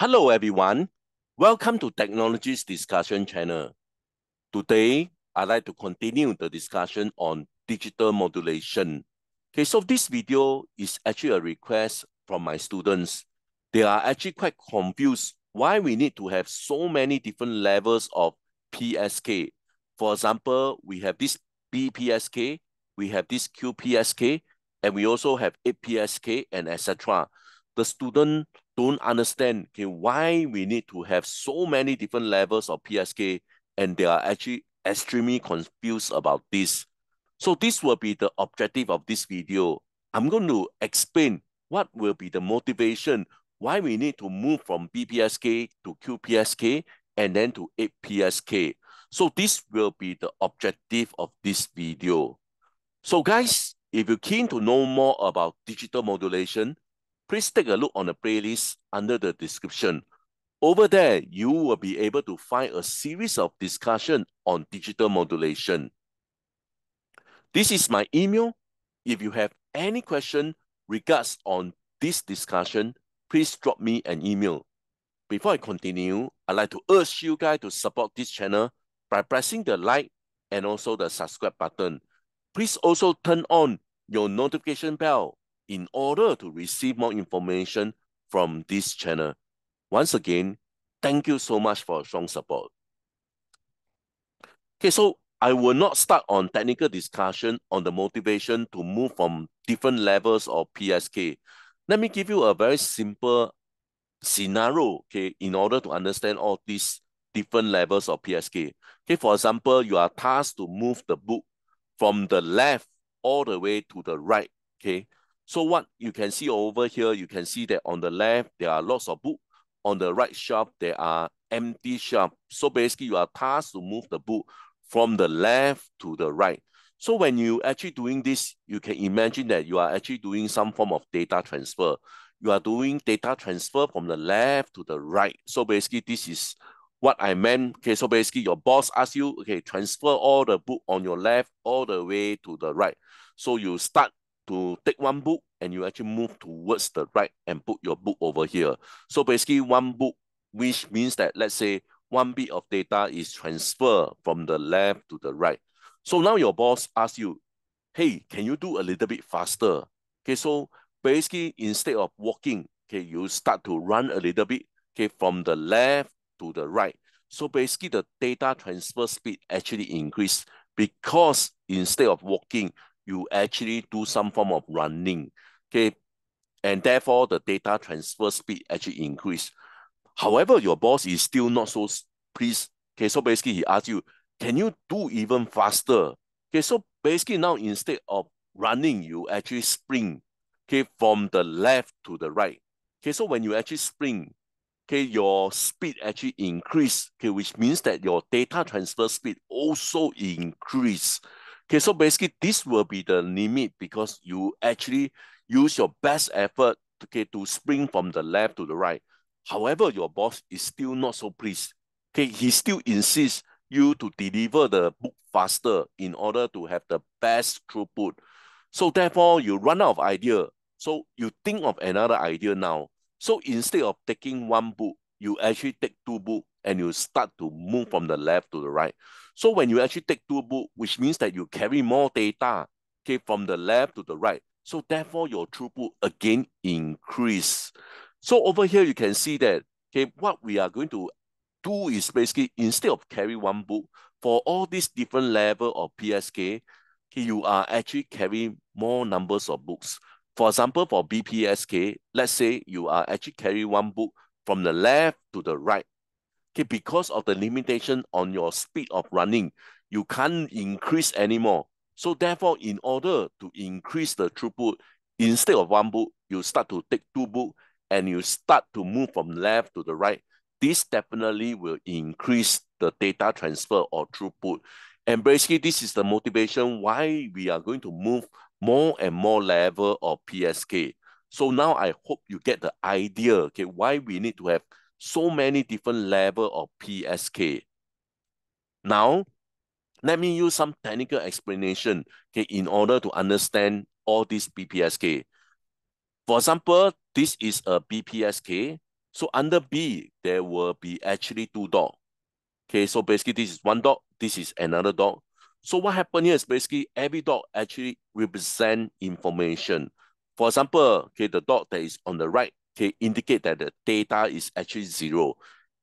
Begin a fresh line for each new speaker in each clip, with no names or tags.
Hello, everyone. Welcome to Technologies Discussion channel. Today, I'd like to continue the discussion on digital modulation. Okay, so this video is actually a request from my students. They are actually quite confused why we need to have so many different levels of PSK. For example, we have this BPSK, we have this QPSK, and we also have 8PSK and etc. The student don't understand okay, why we need to have so many different levels of PSK and they are actually extremely confused about this. So this will be the objective of this video. I'm going to explain what will be the motivation why we need to move from BPSK to QPSK and then to 8PSK. So this will be the objective of this video. So guys, if you're keen to know more about digital modulation, please take a look on the playlist under the description. Over there, you will be able to find a series of discussion on digital modulation. This is my email. If you have any question regards on this discussion, please drop me an email. Before I continue, I'd like to urge you guys to support this channel by pressing the like and also the subscribe button. Please also turn on your notification bell in order to receive more information from this channel. Once again, thank you so much for strong support. Okay, so I will not start on technical discussion on the motivation to move from different levels of PSK. Let me give you a very simple scenario, okay, in order to understand all these different levels of PSK. Okay, for example, you are tasked to move the book from the left all the way to the right, okay? So what you can see over here, you can see that on the left, there are lots of book. On the right shelf, there are empty shelf. So basically, you are tasked to move the book from the left to the right. So when you actually doing this, you can imagine that you are actually doing some form of data transfer. You are doing data transfer from the left to the right. So basically, this is what I meant. Okay, so basically, your boss asks you, okay, transfer all the book on your left all the way to the right. So you start to take one book and you actually move towards the right and put your book over here. So basically one book, which means that let's say one bit of data is transferred from the left to the right. So now your boss asks you, hey, can you do a little bit faster? Okay, so basically instead of walking, okay, you start to run a little bit, okay, from the left to the right. So basically the data transfer speed actually increase because instead of walking, you actually do some form of running, okay? And therefore, the data transfer speed actually increase. However, your boss is still not so pleased. Okay, so basically he asks you, can you do even faster? Okay, so basically now instead of running, you actually spring, okay, from the left to the right. Okay, so when you actually spring, okay, your speed actually increase, okay, which means that your data transfer speed also increase. Okay, so basically this will be the limit because you actually use your best effort okay, to spring from the left to the right. However, your boss is still not so pleased. Okay, he still insists you to deliver the book faster in order to have the best throughput. So therefore, you run out of idea. So you think of another idea now. So instead of taking one book, you actually take two books and you start to move from the left to the right. So when you actually take two books, which means that you carry more data, okay, from the left to the right. So therefore, your throughput again increase. So over here, you can see that, okay, what we are going to do is basically, instead of carry one book, for all these different level of PSK, okay, you are actually carrying more numbers of books. For example, for BPSK, let's say you are actually carry one book from the left to the right. Okay, because of the limitation on your speed of running, you can't increase anymore. So therefore, in order to increase the throughput, instead of one book, you start to take two book and you start to move from left to the right. This definitely will increase the data transfer or throughput. And basically, this is the motivation why we are going to move more and more level of PSK. So now I hope you get the idea, okay, why we need to have so many different level of PSK. Now, let me use some technical explanation okay, in order to understand all these BPSK. For example, this is a BPSK. So under B, there will be actually two dot. Okay, so basically this is one dot, this is another dot. So what happened here is basically every dot actually represent information. For example, okay, the dot that is on the right, okay, indicate that the data is actually zero.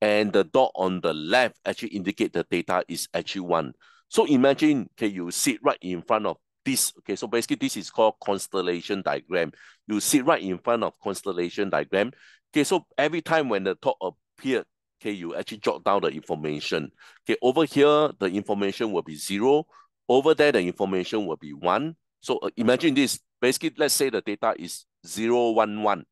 And the dot on the left actually indicate the data is actually one. So imagine, okay, you sit right in front of this, okay, so basically this is called constellation diagram. You sit right in front of constellation diagram. Okay, so every time when the dot appeared, okay, you actually jot down the information. Okay, over here, the information will be zero. Over there, the information will be one. So uh, imagine this, basically, let's say the data is zero, one, one.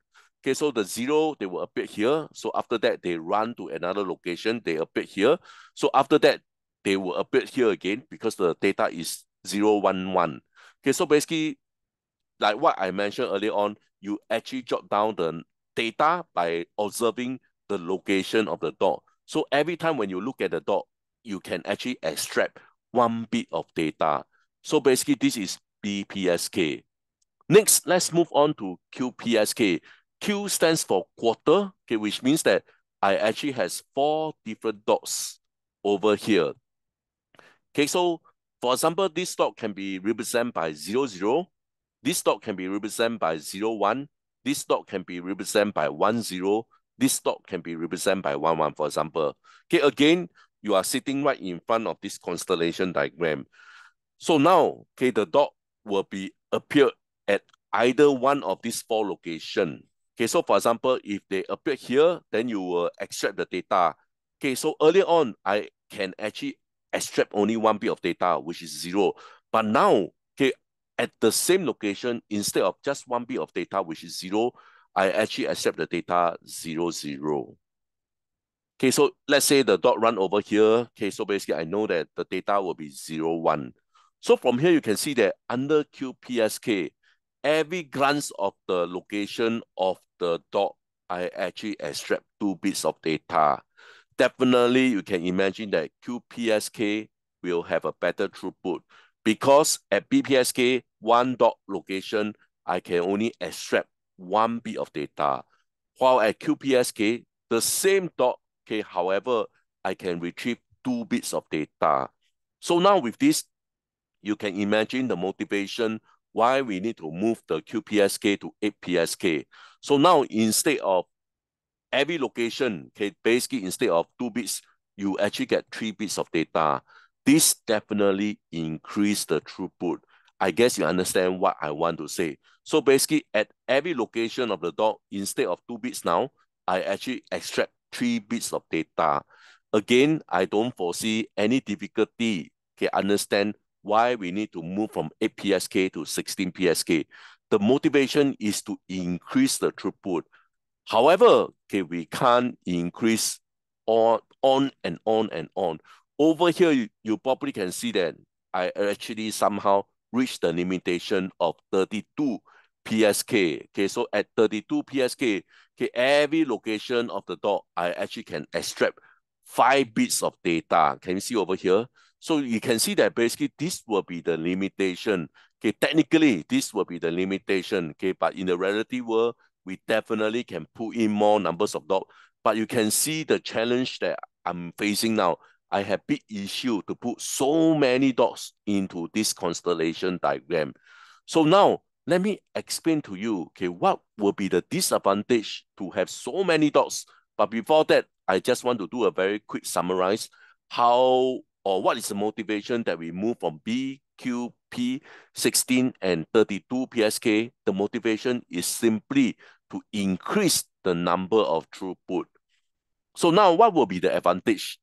Okay, so the zero, they will appear here. So after that, they run to another location, they appear here. So after that, they will appear here again because the data is zero, one, one. Okay, so basically, like what I mentioned earlier on, you actually jot down the data by observing the location of the dot. So every time when you look at the dot, you can actually extract one bit of data. So basically, this is BPSK. Next, let's move on to QPSK. Q stands for quarter, okay, which means that I actually has four different dots over here. Okay, so for example, this dot can be represented by 0, 0. This dot can be represented by 0, 1. This dot can be represented by 1, 0 this dot can be represented by 1, 1, for example. Okay, again, you are sitting right in front of this constellation diagram. So now, okay, the dot will be appear at either one of these four locations. Okay, so for example, if they appear here, then you will extract the data. Okay, so earlier on, I can actually extract only one bit of data, which is zero. But now, okay, at the same location, instead of just one bit of data, which is zero, I actually accept the data zero, zero. Okay, so let's say the dot run over here. Okay, so basically I know that the data will be zero, one. So from here, you can see that under QPSK, every glance of the location of the dot, I actually extract two bits of data. Definitely, you can imagine that QPSK will have a better throughput because at BPSK, one dot location, I can only extract one bit of data. While at QPSK, the same dot, okay, however, I can retrieve two bits of data. So now with this, you can imagine the motivation why we need to move the QPSK to 8PSK. So now instead of every location, okay, basically instead of two bits, you actually get three bits of data. This definitely increase the throughput. I guess you understand what I want to say. So basically, at every location of the dog, instead of two bits now, I actually extract three bits of data. Again, I don't foresee any difficulty. Okay, understand why we need to move from 8 PSK to 16 PSK. The motivation is to increase the throughput. However, okay, we can't increase on, on and on and on. Over here, you, you probably can see that I actually somehow reach the limitation of 32 PSK. Okay, so at 32 PSK, okay, every location of the dog, I actually can extract five bits of data. Can you see over here? So you can see that basically this will be the limitation. Okay, technically this will be the limitation. Okay, but in the reality world, we definitely can put in more numbers of dogs. But you can see the challenge that I'm facing now. I have big issue to put so many dots into this constellation diagram. So now let me explain to you, okay, what will be the disadvantage to have so many dots. But before that, I just want to do a very quick summarize how or what is the motivation that we move from BQP 16 and 32 PSK. The motivation is simply to increase the number of throughput. So now what will be the advantage?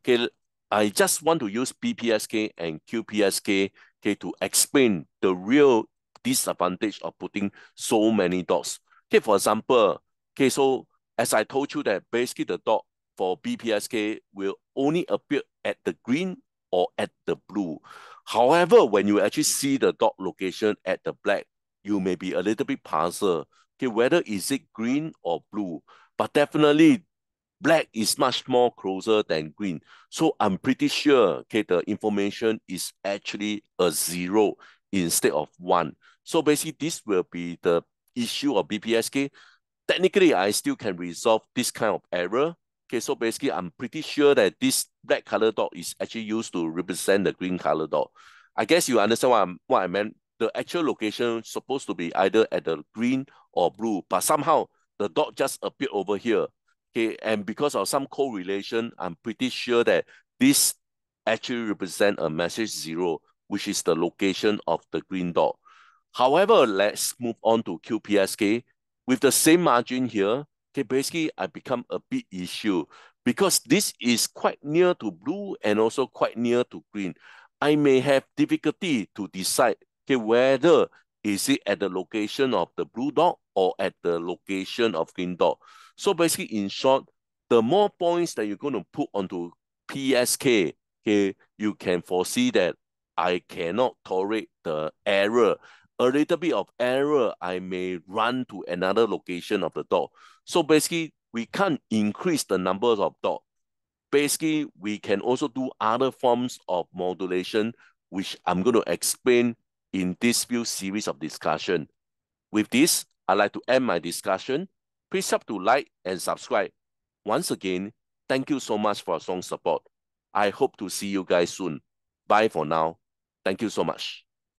Okay, I just want to use BPSK and QPSK okay, to explain the real disadvantage of putting so many dots. Okay, for example, okay, so as I told you that basically the dot for BPSK will only appear at the green or at the blue. However, when you actually see the dot location at the black, you may be a little bit puzzled. Okay, whether is it green or blue, but definitely black is much more closer than green. So I'm pretty sure okay, the information is actually a zero instead of one. So basically this will be the issue of BPSK. technically I still can resolve this kind of error. Okay, so basically I'm pretty sure that this black color dot is actually used to represent the green color dot. I guess you understand what, I'm, what I meant. The actual location supposed to be either at the green or blue, but somehow the dot just appeared over here. Okay, and because of some correlation, I'm pretty sure that this actually represent a message zero, which is the location of the green dot. However, let's move on to QPSK. With the same margin here, okay, basically I become a big issue because this is quite near to blue and also quite near to green. I may have difficulty to decide okay, whether is it at the location of the blue dot or at the location of green dot. So basically, in short, the more points that you're going to put onto PSK, okay, you can foresee that I cannot tolerate the error. A little bit of error, I may run to another location of the dot. So basically, we can't increase the numbers of dot. Basically, we can also do other forms of modulation, which I'm going to explain in this few series of discussion. With this, I'd like to end my discussion. Please help to like and subscribe. Once again, thank you so much for your strong support. I hope to see you guys soon. Bye for now. Thank you so much.